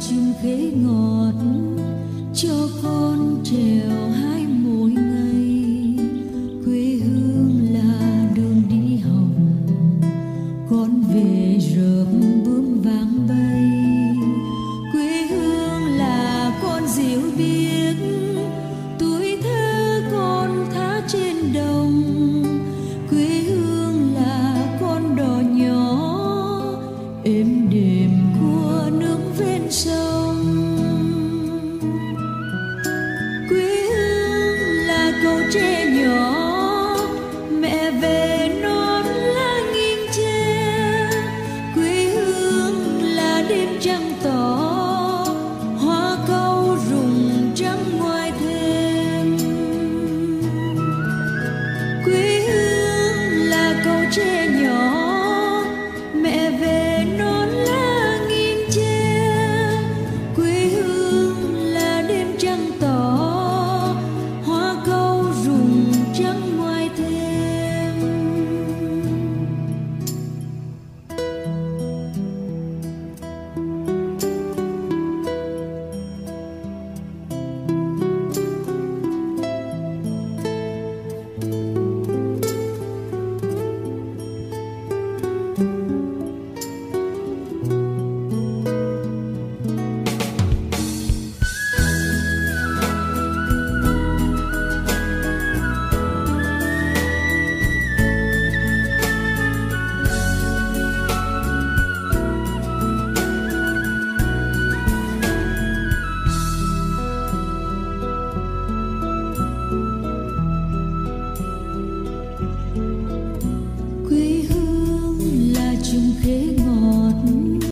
chim khế ngọt cho con. 这牛